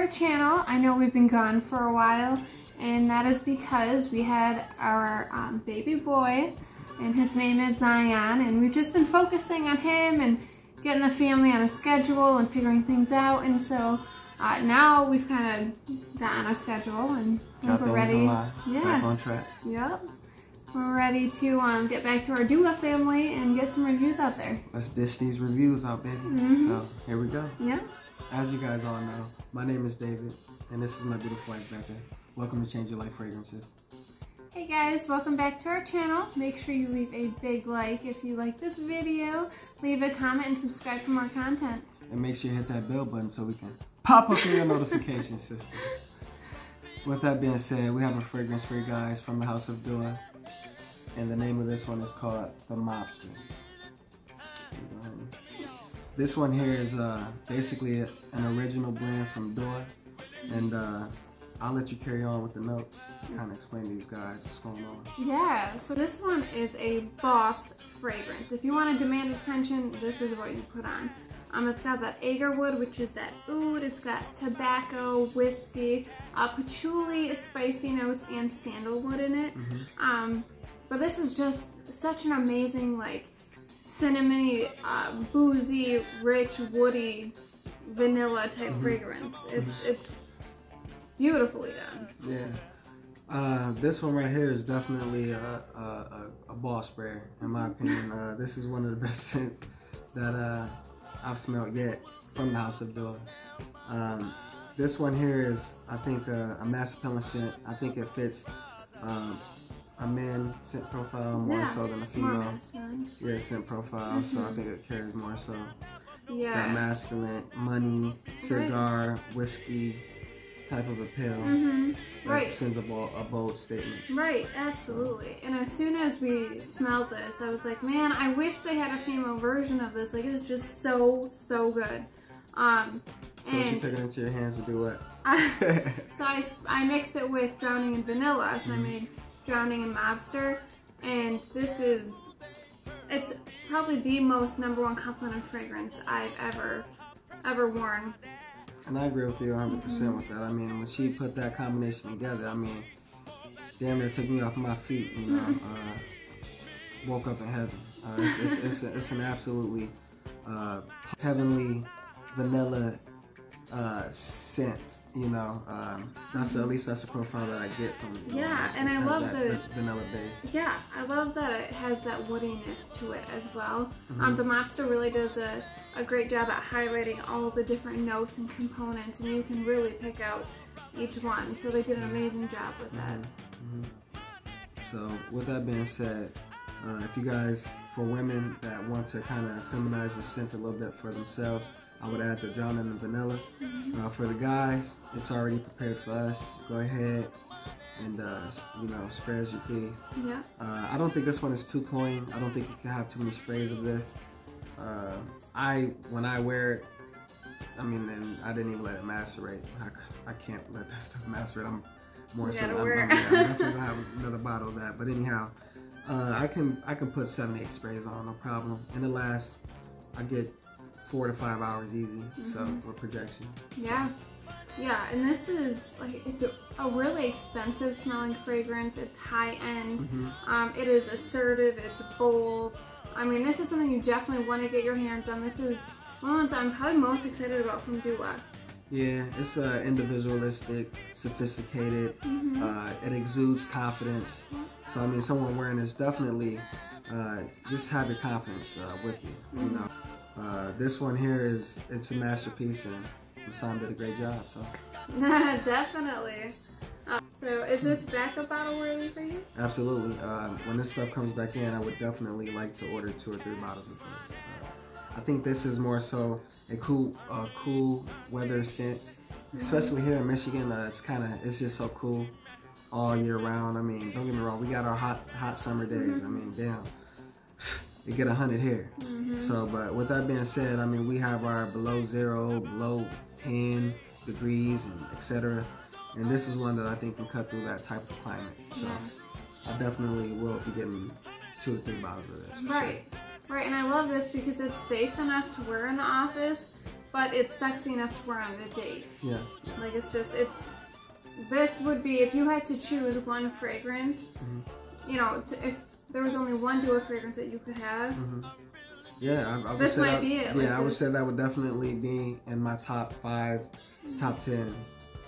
our channel. I know we've been gone for a while and that is because we had our um, baby boy and his name is Zion and we've just been focusing on him and getting the family on a schedule and figuring things out and so uh, now we've kind of got on our schedule and we're ready. Yeah. On track. Yep. We're ready to um, get back to our Dua family and get some reviews out there. Let's dish these reviews out, baby. Mm -hmm. So here we go. Yeah. As you guys all know, my name is David, and this is my beautiful wife, Becca. Welcome to Change Your Life Fragrances. Hey guys, welcome back to our channel. Make sure you leave a big like if you like this video. Leave a comment and subscribe for more content. And make sure you hit that bell button so we can pop up in your notification system. With that being said, we have a fragrance for you guys from the House of Dua. And the name of this one is called The Mobster. This one here is uh, basically an original blend from Dua. And uh, I'll let you carry on with the notes, kind of explain to these guys what's going on. Yeah, so this one is a Boss fragrance. If you want to demand attention, this is what you put on. Um, it's got that agarwood, which is that oud. It's got tobacco, whiskey, uh, patchouli, spicy notes, and sandalwood in it. Mm -hmm. um, but this is just such an amazing, like, cinnamony, uh, boozy, rich, woody, vanilla type mm -hmm. fragrance. It's mm -hmm. it's beautifully done. Yeah. Uh, this one right here is definitely a, a, a boss sprayer, in my opinion. Uh, this is one of the best scents that uh, I've smelled yet from the House of Dua. Um, this one here is, I think, a, a masculine scent. I think it fits um, a man scent profile more yeah, so than a female. Yeah, scent profile. Mm -hmm. So I mm-hmm. think it carries more so. Yeah. That masculine, money, cigar, right. whiskey type of appeal. Mm -hmm. Right. Sends a, bold, a bold statement. Right, absolutely. And as soon as we smelled this, I was like, man, I wish they had a female version of this. Like, it is just so, so good. Um, so and you took it into your hands to do what? so I, I mixed it with Drowning in Vanilla. So mm -hmm. I mm-hmm. made Drowning in Mobster. And this is, it's probably the most number one compliment fragrance I've ever, ever worn. And I agree with you 100% with that. I mean, when she put that combination together, I mean, damn near took me off my feet, you know, uh, woke up in heaven. Uh, it's, it's, it's, a, it's, an absolutely uh, heavenly vanilla uh, scent you know, um, that's at least that's the profile that I get from. Yeah, and I love the vanilla base. Yeah, I love that it has that woodiness to it as well. Mm -hmm. um, the Mobster really does a, a great job at highlighting all the different notes and components, and you can really pick out each one. So they did an amazing job with that. Mm -hmm. So with that being said, uh, if you guys, for women that want to kind of feminize the scent a little bit for themselves, I would add the drowning and the vanilla. Uh, for the guys, it's already prepared for us. Go ahead and uh, you know spray as you please. Yeah. Uh, I don't think this one is too cloying. I don't think you can have too many sprays of this. Uh, I when I wear it, I mean, and I didn't even let it macerate. I, I can't let that stuff macerate. I'm more so. I'm, I'm, I'm, definitely gonna have another bottle of that. But anyhow, uh, I can I can put seven eight sprays on no problem, and it lasts. I get four to five hours easy. Mm -hmm. So with projection. Yeah. So. Yeah, and this is like it's a, a, really expensive smelling fragrance. It's high end. Mm -hmm. um, it is assertive. It's bold. I mean, this is something you definitely want to get your hands on. This is one of the ones I'm probably most excited about from Dua. Yeah, it's uh, individualistic, sophisticated. Mm -hmm. uh, it exudes confidence. So I mean, someone wearing this definitely uh, just have your confidence uh, with you. You mm-hmm. know. Uh, this one here is, it's a masterpiece and Sam did a great job, so. Definitely. Uh, so is this backup bottle worthy for you? Absolutely. Uh, when this stuff comes back in, I would definitely like to order two or three bottles of this. Uh, I think this is more so a cool, uh, cool weather scent, mm-hmm. especially here in Michigan. Uh, it's kind of, it's just so cool all year round. I mean, don't get me wrong, we got our hot, hot summer days. Mm -hmm. I mean, damn you get 100 here. Mm -hmm. So, but with that being said, I mean, we have our below zero, below 10 degrees, and etc. And this is one that I think can cut through that type of climate. So, yeah. I definitely will be getting two or three bottles of this. Right, sure. right. And I love this because it's safe enough to wear in the office, but it's sexy enough to wear on a date. Yeah. Like it's just it's. This would be if you had to choose one fragrance. Mhm. You know, to, if there was only one Dua fragrance that you could have, hmm Yeah, I, I would This say might that, be it, Yeah, like I would say that would definitely be in my top five, top ten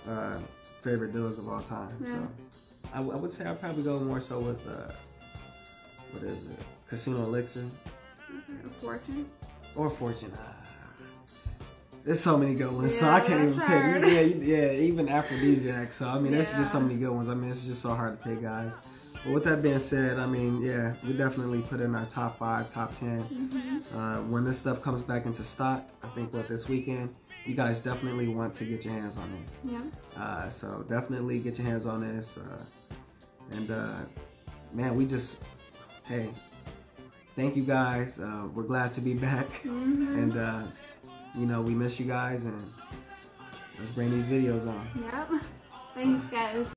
uh, favorite Duas of all time. Yeah. So I, w- I would say I'd probably go more so with uh, what is it, Casino Elixir a fortune. or Fortune. Ah. There's so many good ones, so I can't even that's pick. Yeah, yeah, even Aphrodisiac. So I mean, there's just so many good ones. I mean, it's just so hard to pick, guys. But with that being said, I mean, yeah, we definitely put in our top five, top 10 Mm-hmm. Uh, when this stuff comes back into stock, I think what this weekend, you guys definitely want to get your hands on it. Yeah. Uh, so definitely get your hands on this. Uh, and uh, man, we just, hey, thank you guys. Uh, we're glad to be back. Mm-hmm. And, uh, you know, we miss you guys and let's bring these videos on. Yep. Thanks, guys.